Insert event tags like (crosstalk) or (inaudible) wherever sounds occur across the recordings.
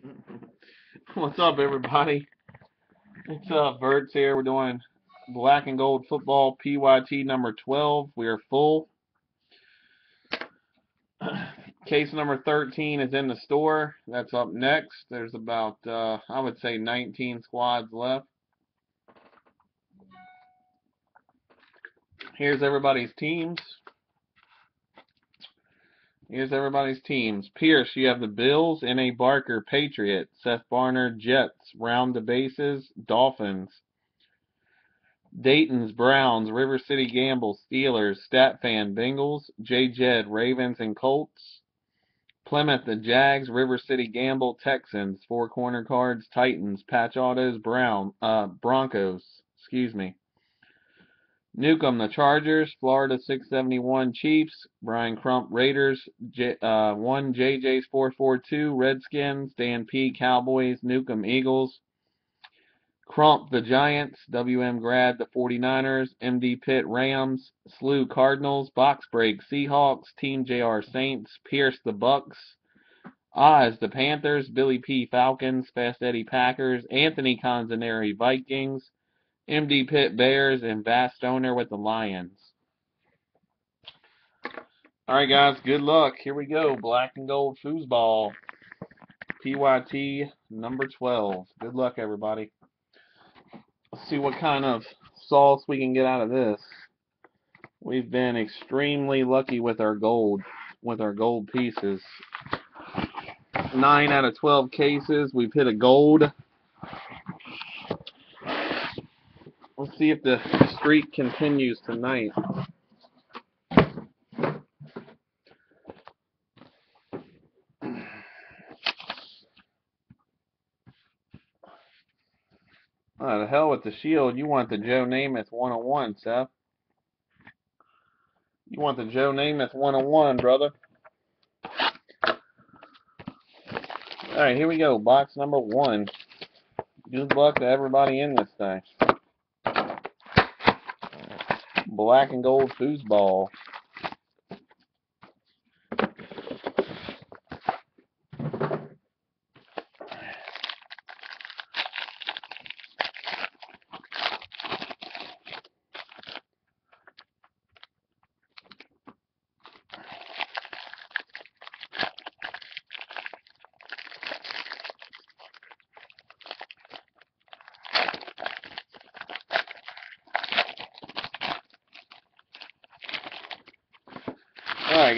(laughs) What's up, everybody? It's uh, Virts here. We're doing black and gold football PYT number 12. We are full. (clears throat) Case number 13 is in the store. That's up next. There's about, uh, I would say, 19 squads left. Here's everybody's teams. Here's everybody's teams. Pierce, you have the Bills, N.A. Barker, Patriots, Seth Barner, Jets, Round the Bases, Dolphins. Dayton's Browns, River City Gamble, Steelers, StatFan, Bengals, J. Jed, Ravens and Colts. Plymouth, the Jags, River City Gamble, Texans, Four Corner Cards, Titans, Patch Autos, Brown, uh, Broncos, excuse me. Newcomb, the Chargers, Florida 671 Chiefs, Brian Crump Raiders, J, uh, 1 JJ's 442 Redskins, Dan P Cowboys, Newcomb Eagles, Crump the Giants, WM Grad the 49ers, MD Pitt Rams, Slew Cardinals, Box Break Seahawks, Team JR Saints, Pierce the Bucks, Oz the Panthers, Billy P Falcons, Fast Eddie Packers, Anthony Conzaneri Vikings, MD Pitt Bears, and Vast Stoner with the Lions. All right, guys, good luck. Here we go. Black and gold foosball. PYT number 12. Good luck, everybody. Let's see what kind of sauce we can get out of this. We've been extremely lucky with our gold, with our gold pieces. 9 out of 12 cases, we've hit a gold. Let's see if the streak continues tonight. Oh, the hell with the shield. You want the Joe Namath 101, Seth. You want the Joe Namath 101, brother. Alright, here we go. Box number one. Good luck to everybody in this thing. Black and gold foosball.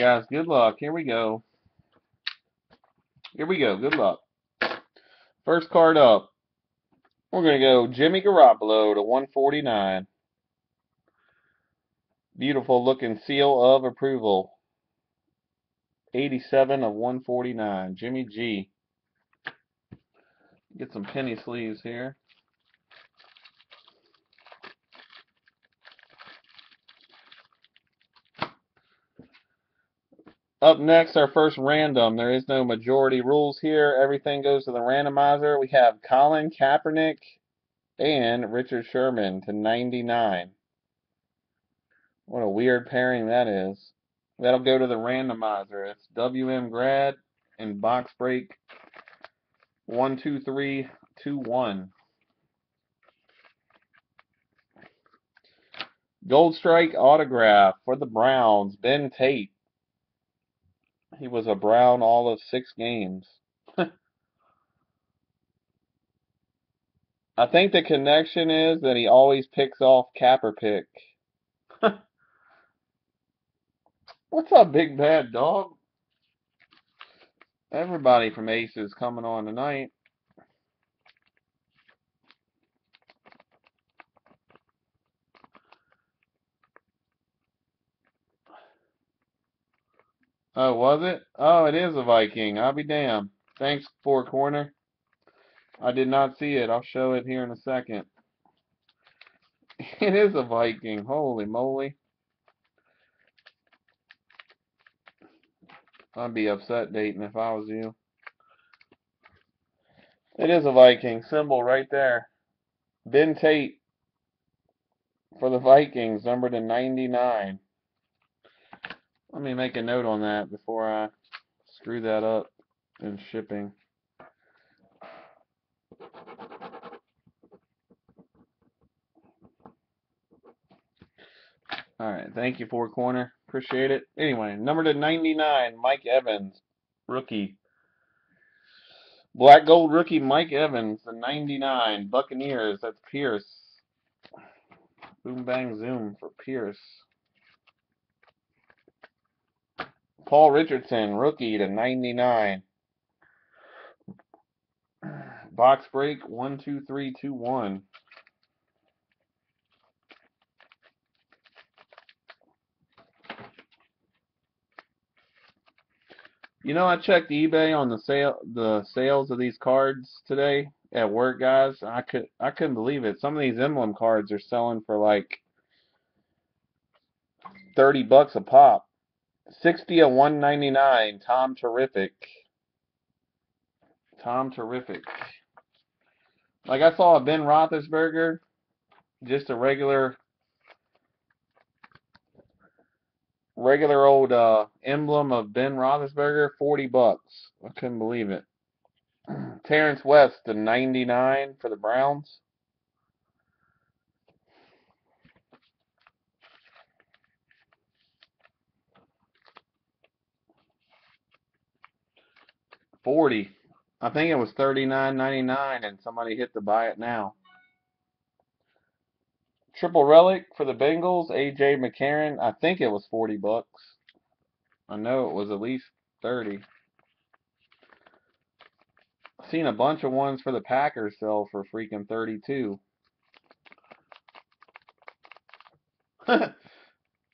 Guys, good luck. Here we go. Here we go. Good luck. First card up. We're going to go Jimmy Garoppolo to 149. Beautiful looking seal of approval. 87 of 149. Jimmy G. Get some penny sleeves here. Up next, our first random. There is no majority rules here. Everything goes to the randomizer. We have Colin Kaepernick and Richard Sherman to 99. What a weird pairing that is. That'll go to the randomizer. It's WM Grad and Box Break 12321. Gold Strike autograph for the Browns, Ben Tate. He was a Brown all of six games. (laughs) I think the connection is that he always picks off Kaepernick. (laughs) What's up, big bad dog? Everybody from Aces coming on tonight. Oh, was it? Oh, it is a Viking. I'll be damned. Thanks, Four Corner. I did not see it. I'll show it here in a second. (laughs) It is a Viking. Holy moly. I'd be upset, Dayton, if I was you. It is a Viking. Symbol right there. Ben Tate for the Vikings, numbered to 99. Let me make a note on that before I screw that up in shipping. All right, thank you, Four Corner. Appreciate it. Anyway, number to 99, Mike Evans, rookie. Black Gold rookie Mike Evans, the 99. Buccaneers, that's Pierce. Boom, bang, zoom for Pierce. Paul Richardson, rookie to 99. Box break, 1, 2, 3, 2, 1. You know, I checked eBay on the sale the sales of these cards today at work, guys. I could I couldn't believe it. Some of these emblem cards are selling for like 30 bucks a pop. 60 of 199. Tom Terrific. Tom Terrific. Like I saw a Ben Roethlisberger, just a regular regular old uh, emblem of Ben Roethlisberger, 40 bucks. I couldn't believe it. (clears throat) Terrence West to 99 for the Browns. Forty. I think it was thirty nine ninety nine and somebody hit to buy it now. Triple relic for the Bengals, AJ McCarron. I think it was 40 bucks. I know it was at least 30. I've seen a bunch of ones for the Packers sell for freaking 32. (laughs) that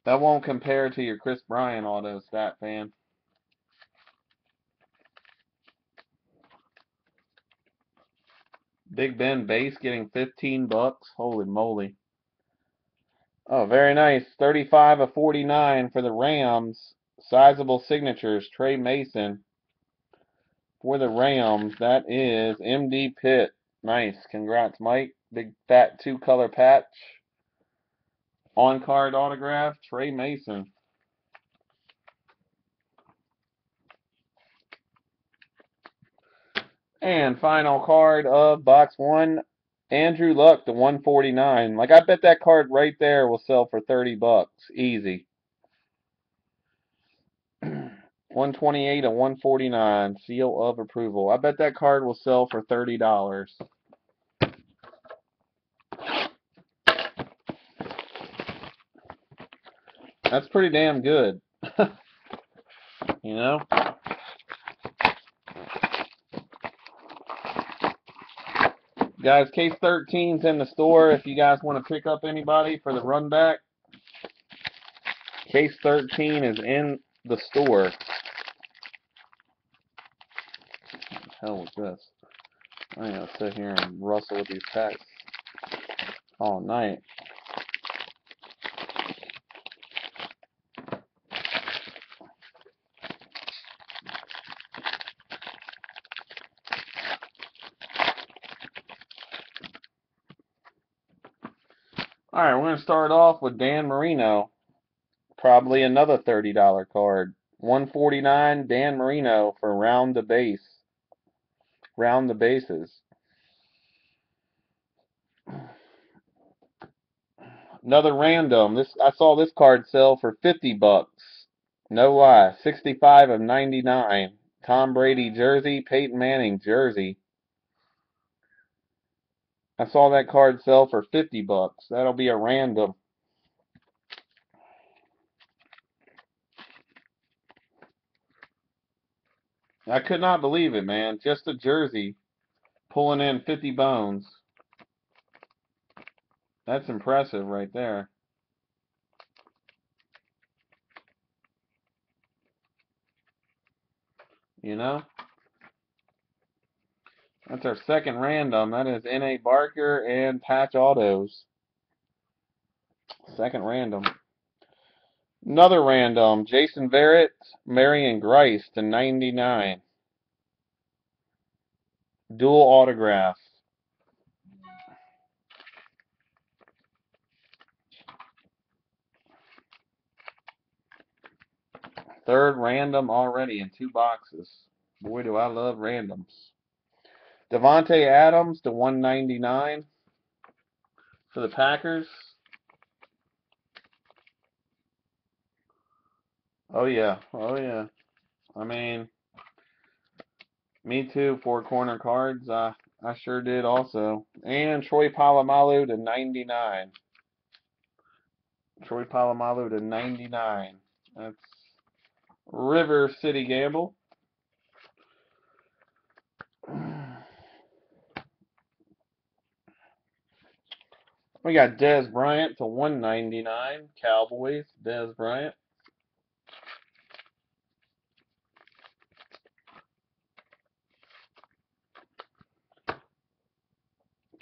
won't compare to your Chris Bryant auto stat fan. Big Ben base getting 15 bucks. Holy moly. Oh, very nice. 35 of 49 for the Rams. Sizable signatures. Tre Mason for the Rams. That is MD Pitt. Nice. Congrats, Mike. Big fat two color patch. On card autograph. Tre Mason. And final card of box one Andrew Luck the 149. Like I bet that card right there will sell for 30 bucks. Easy. (clears throat) 128 and 149. Seal of approval. I bet that card will sell for $30. That's pretty damn good. (laughs) you know? Guys, case 13's in the store if you guys want to pick up anybody for the run back. Case 13 is in the store. What the hell was this? I'm gonna sit here and rustle with these packs all night. Alright, we're going to start off with Dan Marino. Probably another $30 card. 149 Dan Marino for round the base. Round the bases. Another random. This I saw this card sell for 50 bucks. No lie. 65 of 99. Tom Brady jersey, Peyton Manning jersey. I saw that card sell for 50 bucks. That'll be a random. I could not believe it, man. Just a jersey pulling in 50 bones. That's impressive right there. You know? That's our second random. That is N.A. Barker and Patch Autos. Second random. Another random. Jason Verrett, Marion Grice to 99. Dual autograph. Third random already in two boxes. Boy, do I love randoms. Davante Adams to 199 for the Packers. Oh yeah. Oh yeah. I mean, me too. Four corner cards. I I sure did also. And Troy Polamalu to 99. Troy Polamalu to 99. That's River City Gamble. We got Dez Bryant to 199. Cowboys. Dez Bryant.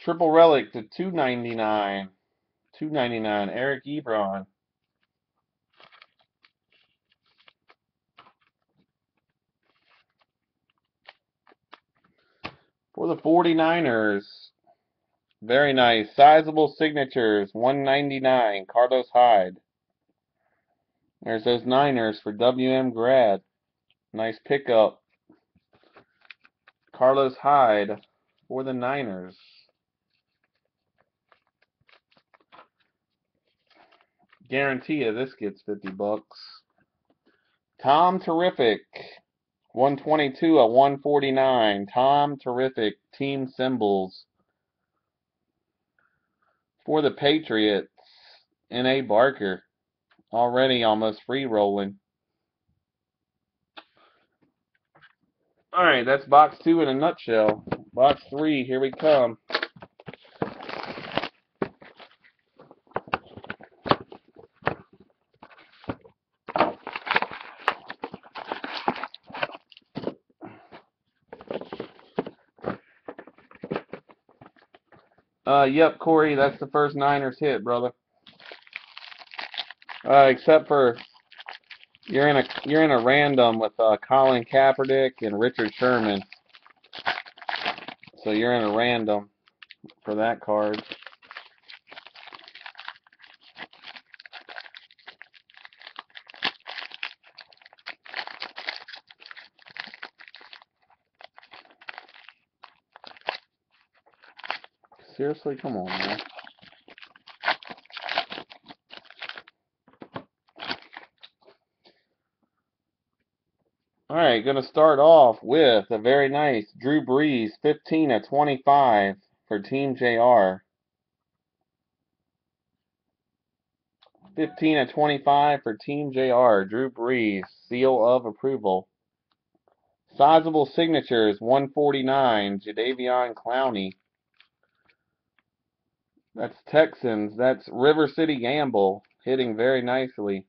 Triple Relic to 299. 299. Eric Ebron. For the 49ers. Very nice. Sizable signatures. 199. Carlos Hyde. There's those Niners for WM Grad. Nice pickup. Carlos Hyde for the Niners. Guarantee you this gets 50 bucks. Tom Terrific. 122 at 149. Tom Terrific. Team symbols. For the Patriots. N.A. Barker. Already almost free rolling. Alright, that's box two in a nutshell. Box three, here we come. Uh, yep, Corey, that's the first Niners hit, brother. Uh, except for you're in a you're in a random with uh, Colin Kaepernick and Richard Sherman. So you're in a random for that card. Seriously, come on, man. All right, going to start off with a very nice Drew Brees, 15 of 25 for Team JR. 15 of 25 for Team JR. Drew Brees, seal of approval. Sizable signatures, 149, Jadeveon Clowney. That's Texans. That's River City Gamble, hitting very nicely.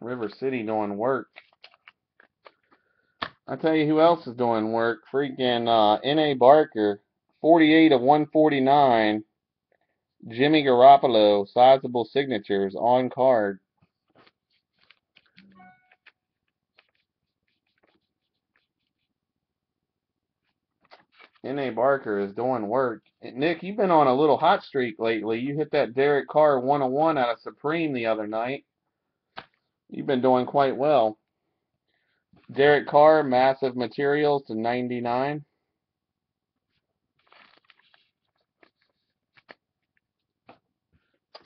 River City doing work. I tell you who else is doing work. Freaking uh, N.A. Barker, 48 of 149. Jimmy Garoppolo, sizable signatures on card. N.A. Barker is doing work. Nick, you've been on a little hot streak lately. You hit that Derek Carr 101 out of Supreme the other night. You've been doing quite well. Derek Carr, massive materials to 99.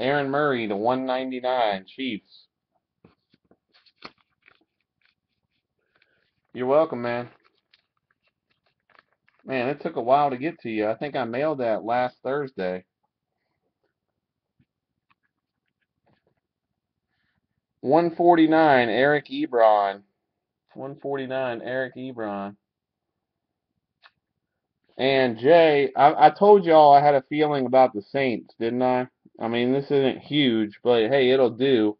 Aaron Murray to 199, Chiefs. You're welcome, man. Man, it took a while to get to you. I think I mailed that last Thursday. 149, Eric Ebron. 149, Eric Ebron. And Jay, I, I told y'all I had a feeling about the Saints, didn't I? I mean, this isn't huge, but hey, it'll do.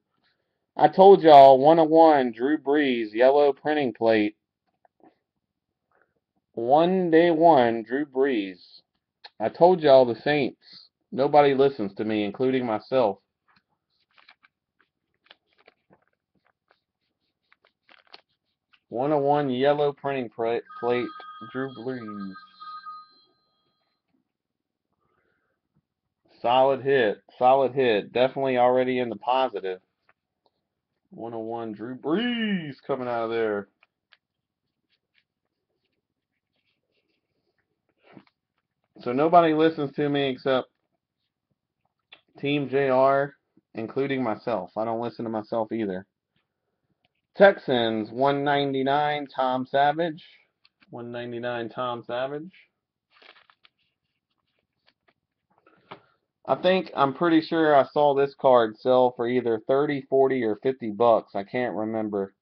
I told y'all, 101, Drew Brees, yellow printing plate. One day one, Drew Brees. I told y'all the Saints. Nobody listens to me, including myself. One oh one yellow printing plate, Drew Brees. Solid hit. Solid hit. Definitely already in the positive. 101 Drew Brees coming out of there. So nobody listens to me except Team JR, including myself. I don't listen to myself either. Texans 199 Tom Savage. 199 Tom Savage. I think I'm pretty sure I saw this card sell for either 30, 40 or 50 bucks. I can't remember.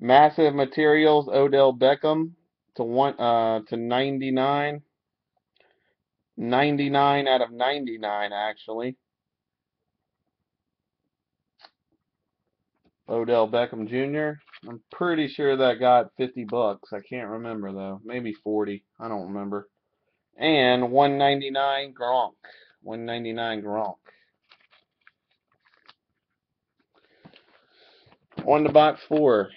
Massive Materials Odell Beckham to one uh to 99. 99 out of 99 actually. Odell Beckham Jr. I'm pretty sure that got 50 bucks. I can't remember though. Maybe 40. I don't remember. And 199 Gronk. 199 Gronk. On to box four.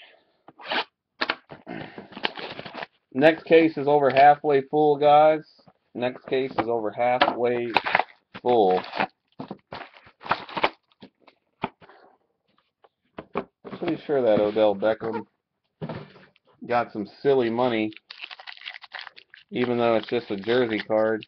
Next case is over halfway full, guys. Next case is over halfway full. Pretty sure that Odell Beckham got some silly money, even though it's just a jersey card.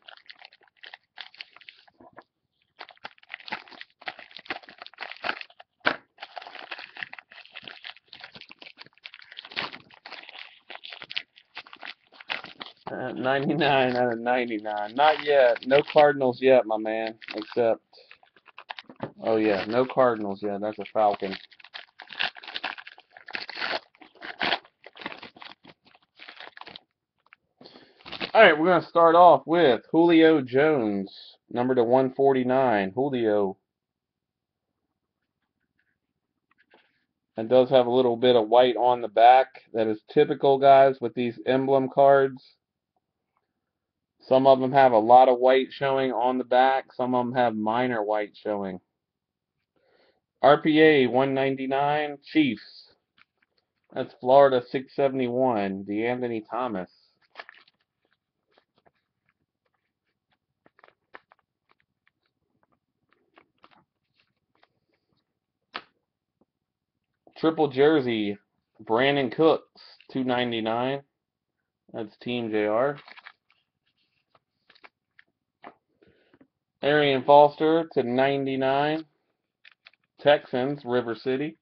Uh, 99 out of 99. Not yet. No Cardinals yet, my man. Except, oh yeah, no Cardinals yet. That's a Falcon. Alright, we're going to start off with Julio Jones, number to 149. Julio. and does have a little bit of white on the back. That is typical, guys, with these emblem cards. Some of them have a lot of white showing on the back. Some of them have minor white showing. RPA 199 Chiefs. That's Florida 671. DeAnthony Thomas. Triple jersey Brandin Cooks 299. That's Team JR. Arian Foster to 99. Texans, River City.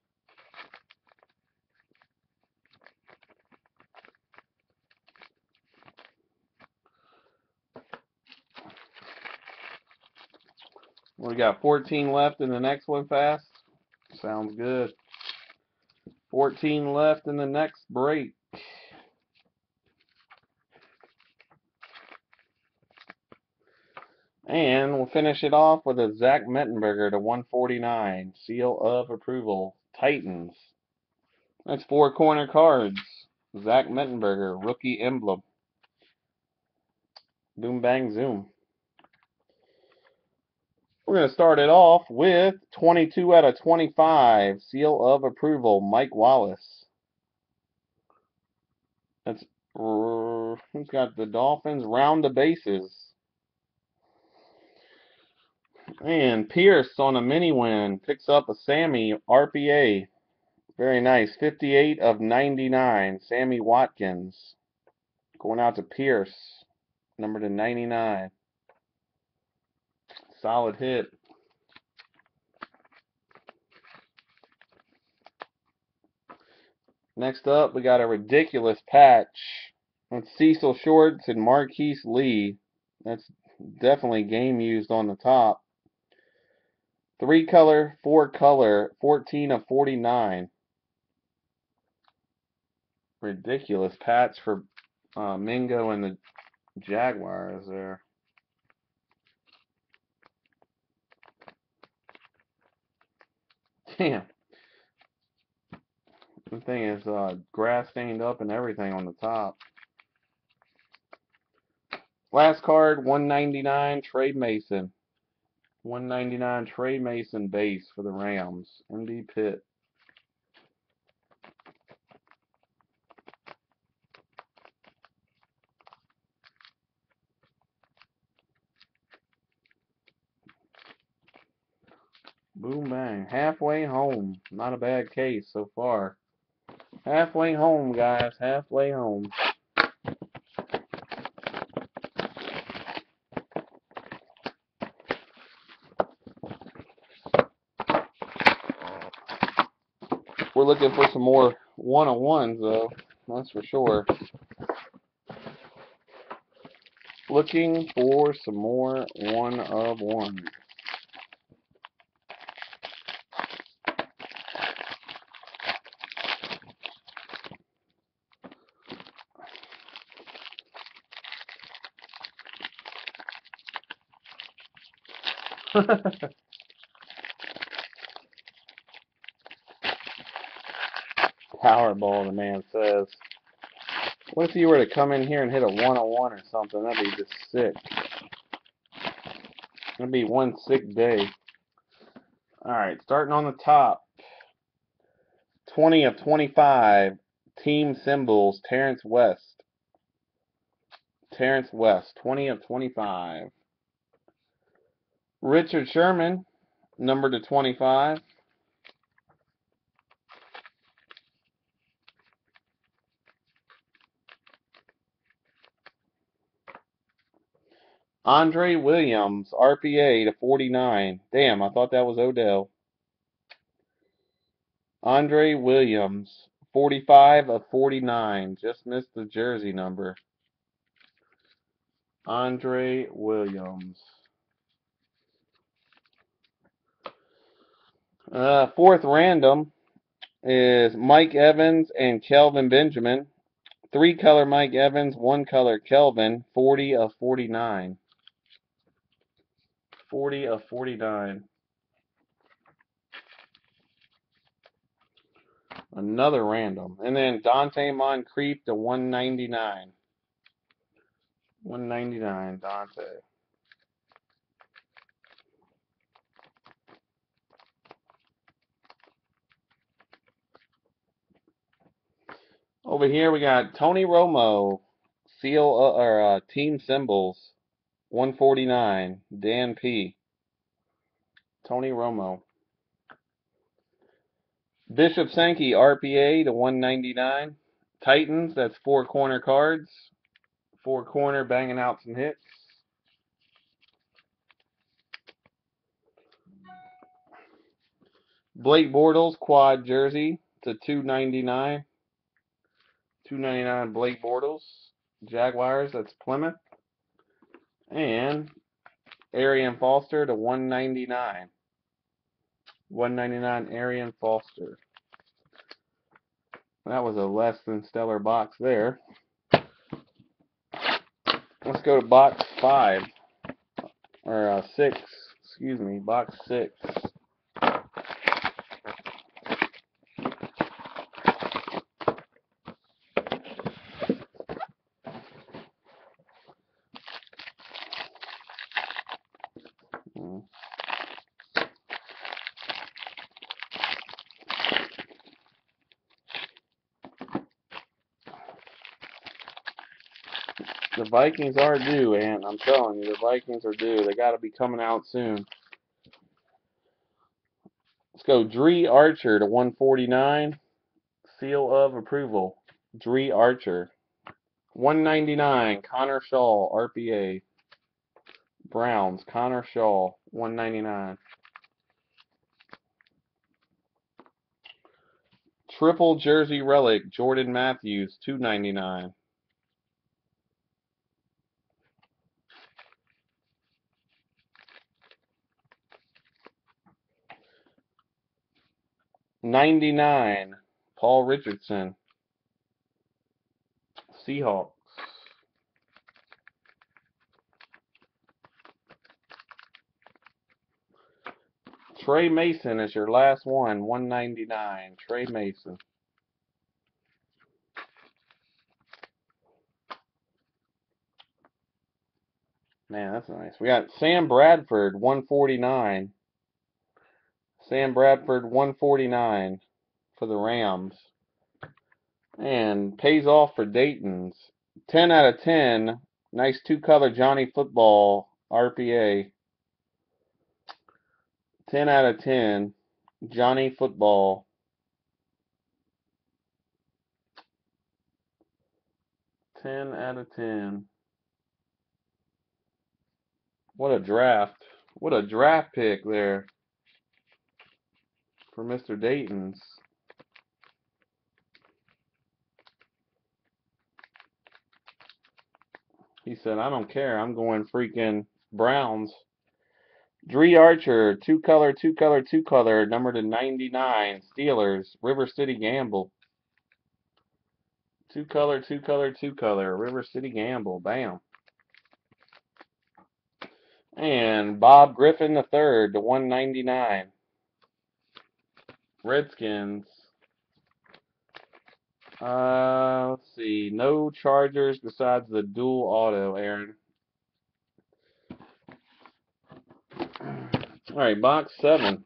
We got 14 left in the next one fast. Sounds good. 14 left in the next break. And we'll finish it off with a Zach Mettenberger to 149. Seal of approval. Titans. That's four corner cards. Zach Mettenberger, rookie emblem. Boom, bang, zoom. We're going to start it off with 22 out of 25. Seal of approval. Mike Wallace. That's who's got the Dolphins round the bases. And Pierce on a mini win picks up a Sammy RPA. Very nice. 58 of 99. Sammy Watkins. Going out to Pierce. Number to 99. Solid hit. Next up, we got a ridiculous patch. It's Cecil Shorts and Marquise Lee. That's definitely game used on the top. Three color, four color, 14 of 49. Ridiculous patch for uh, Mingo and the Jaguars there. Damn. The thing is uh, grass stained up and everything on the top. Last card, 199, Tre Mason. 199 Tre Mason base for the Rams. MD Pitt. Boom bang. Halfway home. Not a bad case so far. Halfway home, guys. Halfway home. We're looking for some more one-on-ones, though. That's for sure. Looking for some more one-of-ones. (laughs) Powerball, the man says. What if you were to come in here and hit a one-on-one or something? That'd be just sick. That'd be one sick day. Alright, starting on the top. 20 of 25. Team symbols, Terrence West. Terrence West, 20 of 25. Richard Sherman, number to 25. Andre Williams, RPA to 49. Damn, I thought that was Odell. Andre Williams, 45 of 49. Just missed the jersey number. Andre Williams. Uh, fourth random is Mike Evans and Kelvin Benjamin. Three color Mike Evans, one color Kelvin, 40 of 49. 40 of 49. Another random. And then Donte Moncrief to 199. 199, Dante. Over here we got Tony Romo, seal uh, or uh, team symbols, 149, Dan P. Tony Romo. Bishop Sankey, RPA to 199. Titans, that's four corner cards. Four corner banging out some hits. Blake Bortles, quad jersey to 299. 299 Blake Bortles. Jaguars, that's Plymouth. And Arian Foster to 199. 199 Arian Foster. That was a less than stellar box there. Let's go to box five. Or uh, six. Excuse me, box six. The Vikings are due, and I'm telling you, the Vikings are due. They got to be coming out soon. Let's go Dri Archer to 149. Seal of approval. Dri Archer. 199. Connor Shaw, RPA. Browns. Connor Shaw, 199. Triple jersey relic. Jordan Matthews, 299. Ninety-nine, Paul Richardson, Seahawks. Tre Mason is your last one, 199. Tre Mason. Man, that's nice. We got Sam Bradford, 149. Sam Bradford, 149 for the Rams. And pays off for Dayton's. 10 out of 10. Nice two-color Johnny Football RPA. 10 out of 10. Johnny Football. Ten out of ten. What a draft. What a draft pick there for Mr. Dayton's. He said, I don't care. I'm going freaking Browns. Dri Archer, two color, two color, two color, number to 99, Steelers, River City Gamble. Two color, two color, two color, River City Gamble, bam. And Bob Griffin III to 199. Redskins. Uh, let's see. No Chargers besides the dual auto, Aaron. (clears throat) All right, box seven.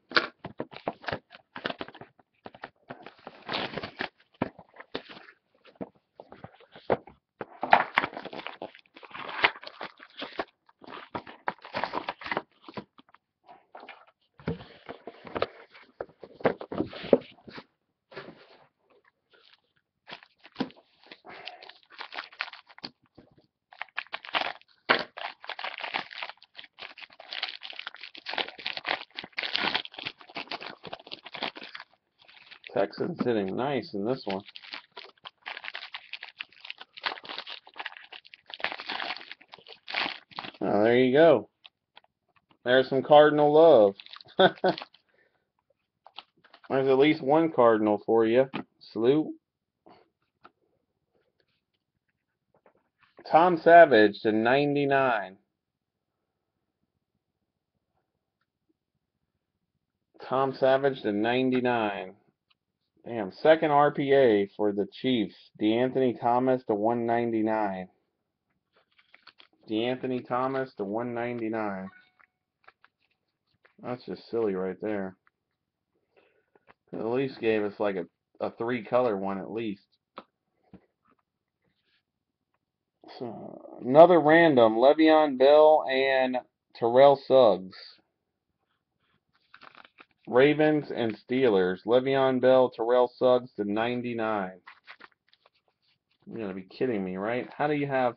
Texans sitting nice in this one. Oh, there you go. There's some Cardinal love. (laughs) There's at least one Cardinal for you. Salute. Tom Savage to 99. Tom Savage to 99. Damn, second RPA for the Chiefs. DeAnthony Thomas to 199. DeAnthony Thomas to 199. That's just silly right there. At least gave us like a, a three color one at least. So, another random, Le'Veon Bell and Terrell Suggs. Ravens and Steelers. Le'Veon Bell, Terrell Suggs to 99. You're going to be kidding me, right? How do you have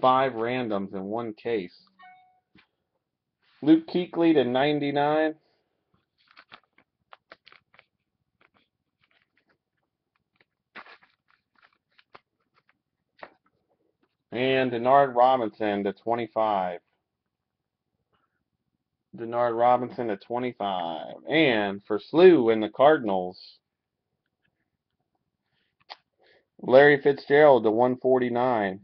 five randoms in one case? Luke Kuechly to 99. And Denard Robinson to 25. Denard Robinson at 25. And for Slew in the Cardinals, Larry Fitzgerald to 149.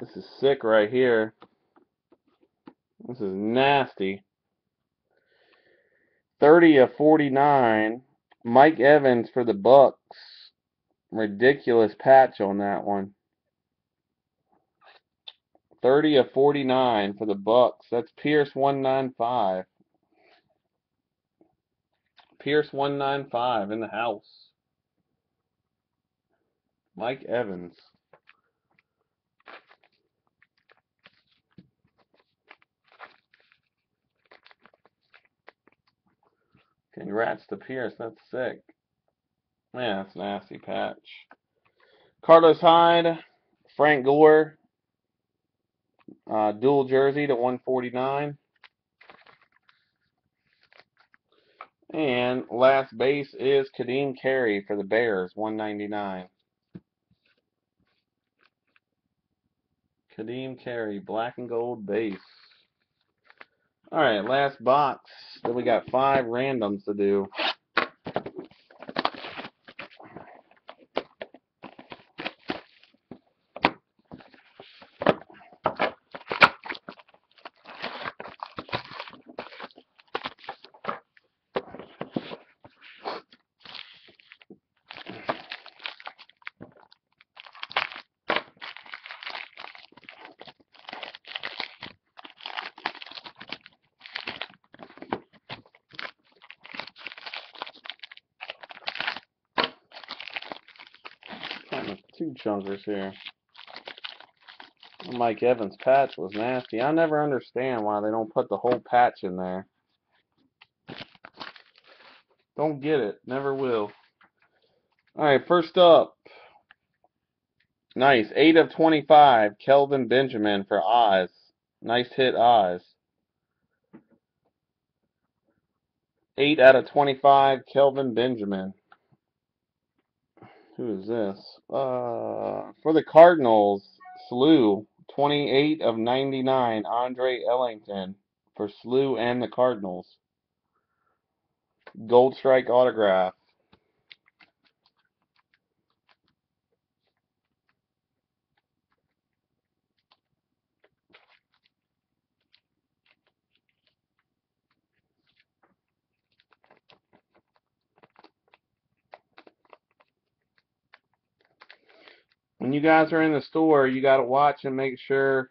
This is sick right here. This is nasty. 30 of 49. Mike Evans for the Bucks. Ridiculous patch on that one. 30 of 49 for the Bucks. That's Pierce 195. Pierce 195 in the house. Mike Evans. Congrats to Pierce. That's sick. Yeah, that's nasty patch. Carlos Hyde, Frank Gore, uh, dual jersey to 149. And last base is Ka'Deem Carey for the Bears, 199. Ka'Deem Carey, black and gold base. All right, last box. Then we got five randoms to do. Kind of two chunkers here. Mike Evans patch was nasty. I never understand why they don't put the whole patch in there. Don't get it. Never will. Alright, first up. Nice. 8 of 25. Kelvin Benjamin for Oz. Nice hit, Oz. 8 out of 25. Kelvin Benjamin. Who is this? Uh, for the Cardinals, Slew, 28 of 99, Andre Ellington for Slew and the Cardinals. Gold Strike autograph. When you guys are in the store, you got to watch and make sure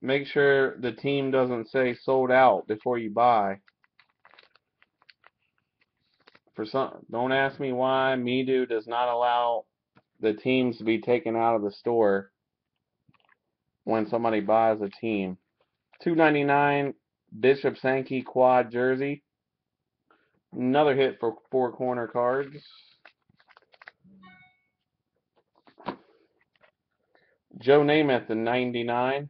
make sure the team doesn't say sold out before you buy. For some, don't ask me why Midu does not allow the teams to be taken out of the store when somebody buys a team. 299 Bishop Sankey quad jersey. Another hit for four corner cards. Joe Namath in 99.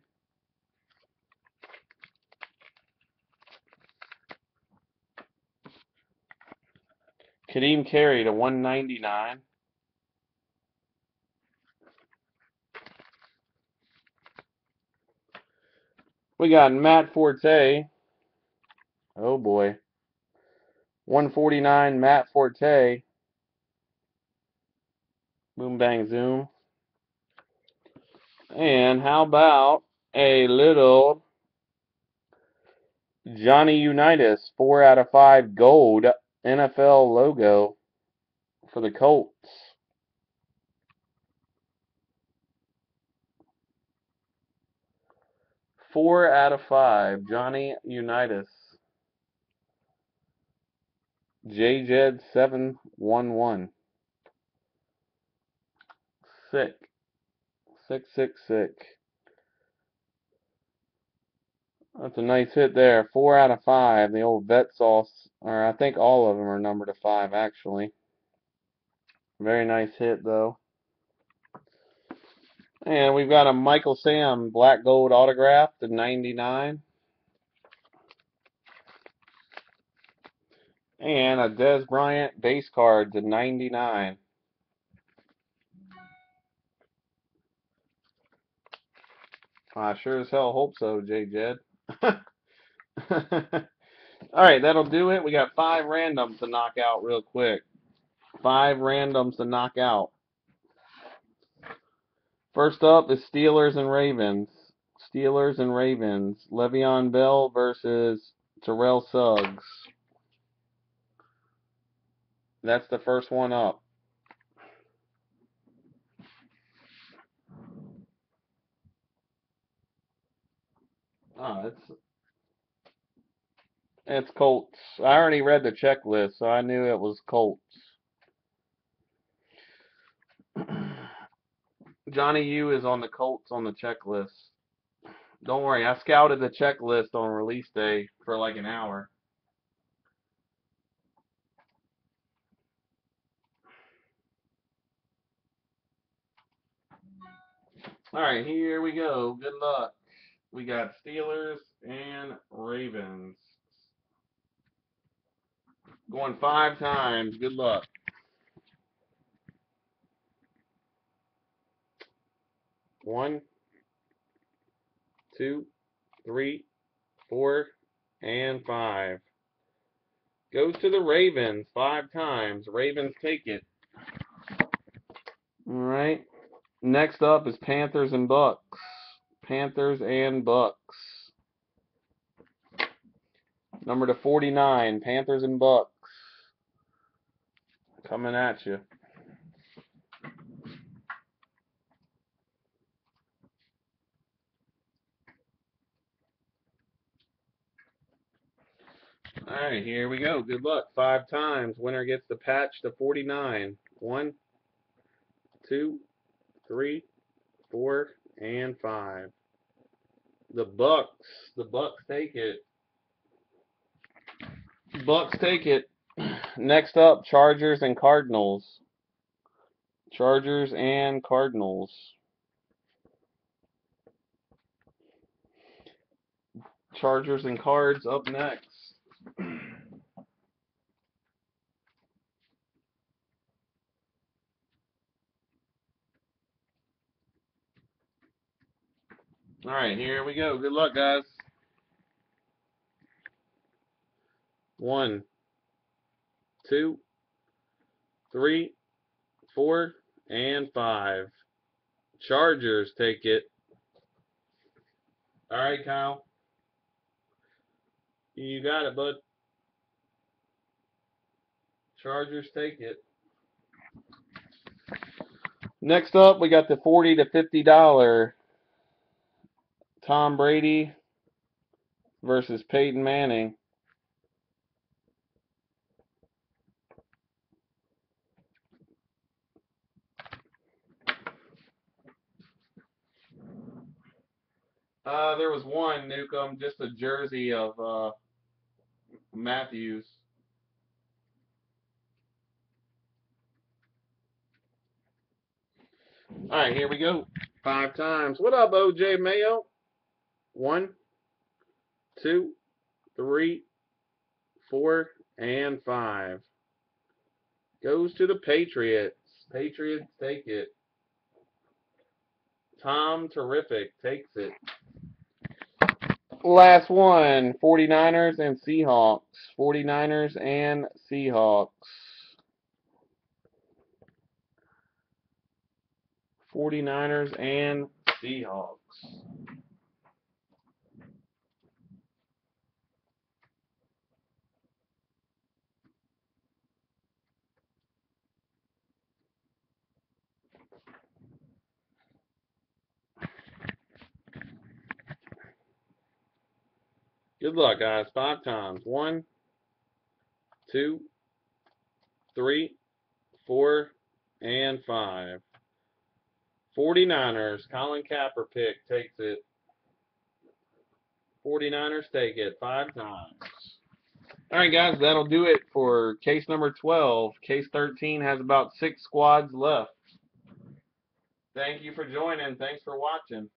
Ka'Deem Carey to 199. We got Matt Forte. Oh boy. 149 Matt Forte. Boom bang zoom. And how about a little Johnny Unitas, 4 out of 5 gold NFL logo for the Colts. Four out of five, Johnny Unitas. JJed seven one one. Sick. Sick, sick, sick. That's a nice hit there. Four out of five. The old vet sauce. Or I think all of them are numbered to five, actually. Very nice hit, though. And we've got a Michael Sam black gold autograph to 99. And a Dez Bryant base card to 99. I sure as hell hope so, J Jed. (laughs) Alright, that'll do it. We got five randoms to knock out real quick. Five randoms to knock out. First up is Steelers and Ravens. Steelers and Ravens. Le'Veon Bell versus Terrell Suggs. That's the first one up. Oh, it's it's Colts. I already read the checklist, so I knew it was Colts. (clears throat) Johnny U is on the Colts on the checklist. Don't worry, I scouted the checklist on release day for like an hour. All right, here we go. Good luck. We got Steelers and Ravens. Going five times. Good luck. One, two, three, four, and five. Goes to the Ravens five times. Ravens take it. All right. Next up is Panthers and Bucks. Panthers and Bucks. Number to 49, Panthers and Bucks. Coming at you. All right, here we go. Good luck. Five times. Winner gets the patch to 49. One, two, three, four, and five. The Bucks. The Bucks take it. Bucks take it. Next up, Chargers and Cardinals. Chargers and Cardinals. Chargers and Cards up next. All right, here we go. Good luck, guys. One, two, three, four, and five. Chargers take it. All right, Kyle. You got it, bud. Chargers take it. Next up, we got the forty to fifty dollar Tom Brady versus Peyton Manning. Uh, there was one Newcomb, just a jersey of uh, Matthews. All right, here we go. Five times. What up, OJ Mayo? One, two, three, four, and five. Goes to the Patriots. Patriots take it. Tom Terrific takes it. Last one 49ers and Seahawks. 49ers and Seahawks. 49ers and Seahawks. Good luck, guys. Five times. One, two, three, four, and five. 49ers. Colin Kaepernick takes it. 49ers take it five times. All right, guys, that'll do it for case number 12. Case 13 has about six squads left. Thank you for joining. Thanks for watching.